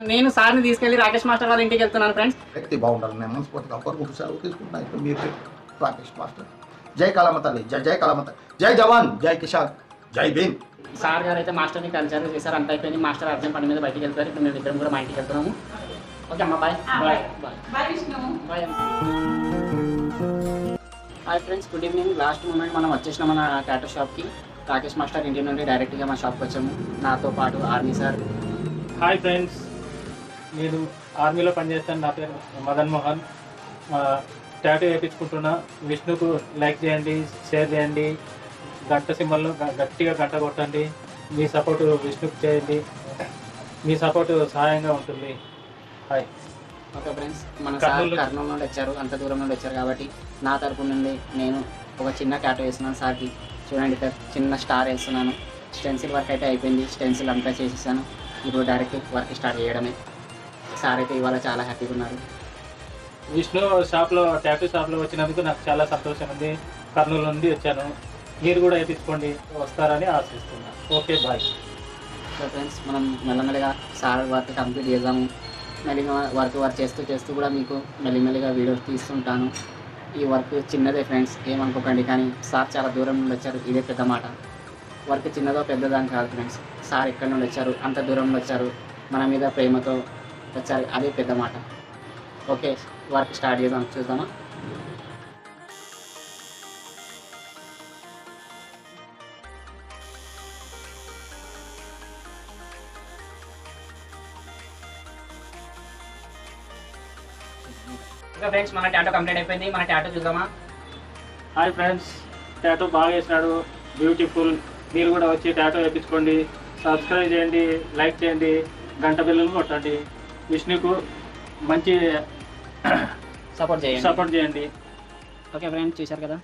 నేను సార్ని తీసుకెళ్లి రాకేష్ మాస్టర్ వాళ్ళ ఇంటికి వెళ్తున్నాను ఫ్రెండ్స్ వ్యక్తి బాగుండాలి నేను మనస్ఫూర్తిగా కొరకు సెలవు తీసుకుంటున్నా ఇప్పుడు మీ రాకేష్ మాస్టర్ జై కళామ తల్లి జై జై కళామ తల్లి జై జవాన్ జై కిషాన్ జై భీమ్ సార్ గారు అయితే మాస్టర్ని కలిసారు చేశారు అంత అయిపోయింది మాస్టర్ అర్జెంట్ పని మీద బయటికి వెళ్తారు ఇప్పుడు మేము ఇద్దరం కూడా మా ఇంటికి వెళ్తున్నాము ఓకే అమ్మ bye bye bye bye Vishnu bye hi friends good evening last moment మనం వచ్చేసినాం మన టాటో షాప్కి రాకేష్ మాస్టర్ ఇంటి నుండి డైరెక్ట్గా మా షాప్కి వచ్చాము నాతో పాటు ఆర్మీ సార్ హాయ్ ఫ్రెండ్స్ నేను ఆర్మీలో పనిచేస్తాను. నా పేరు మదన్ మోహన్. టాటూ వేయించుకుంటున్నా. విష్ణుకు లైక్ చేయండి షేర్ చేయండి. గంట సింబల్ను గట్టిగా గంట కొట్టండి. మీ సపోర్ట్ విష్ణుకు చేయండి. మీ సపోర్ట్ సహాయంగా ఉంటుంది. హాయ్. ఓకే ఫ్రెండ్స్ మన సార్ కర్నూలు. కర్నూలు నుండి వచ్చారు. అంత దూరం నుండి వచ్చారు కాబట్టి నా తరపు నుండి నేను ఒక చిన్న టాటో వేస్తున్నాను సార్కి. చూడండి సార్ చిన్న స్టార్ వేస్తున్నాను. స్టెన్సిల్ వర్క్ అయితే అయిపోయింది. స్టెన్సిల్ అంతా చేసేసాను. ఇప్పుడు డైరెక్ట్ వర్క్ స్టార్ట్ చేయడమే. సార్ అయితే ఇవాళ చాలా హ్యాపీగా ఉన్నారు. విష్ణు షాప్లో టాటూ షాప్లో వచ్చినందుకు నాకు చాలా సంతోషం ఉంది. కర్నూలు నుండి వచ్చాను. మీరు కూడా వేయించుకోండి వస్తారని ఆశిస్తున్నాను ఓకే బాయ్. సో ఫ్రెండ్స్ మనం మెల్లమెల్లగా సార్ వర్క్ కంప్లీట్ చేద్దాము. మెల్లిగా వర్క్ వర్క్ చేస్తూ చేస్తూ కూడా మీకు మెల్లిమెల్లిగా వీడియోస్ తీస్తుంటాను. ఈ వర్క్ చిన్నదే ఫ్రెండ్స్ ఏమనుకోకండి కానీ సార్ చాలా దూరం నుండి వచ్చారు. ఇదే పెద్ద మాట. వర్క్ చిన్నదో పెద్దదని కాదు ఫ్రెండ్స్. సార్ ఎక్కడి నుండి వచ్చారు? అంత దూరం నుండి వచ్చారు. మన మీద ప్రేమతో వచ్చారు అదే పెద్ద మాట. ఓకే వర్క్ స్టార్ట్ చేద్దాం చూద్దామా? ఇంకా ఫ్రెండ్స్ మన టాటో కంప్లీట్ అయిపోయింది. మన టాటో చూద్దామా? హాయ్ ఫ్రెండ్స్ టాటూ బాగా వేసినాడు బ్యూటిఫుల్. మీరు కూడా వచ్చి టాటూ వేయించుకోండి సబ్స్క్రైబ్ చేయండి లైక్ చేయండి గంట బిల్లులు కొట్టండి. విష్ణుకు మంచి సపోర్ట్ చేయండి. సపోర్ట్ చేయండి. ఓకే ఫ్రెండ్స్ చూశారు కదా?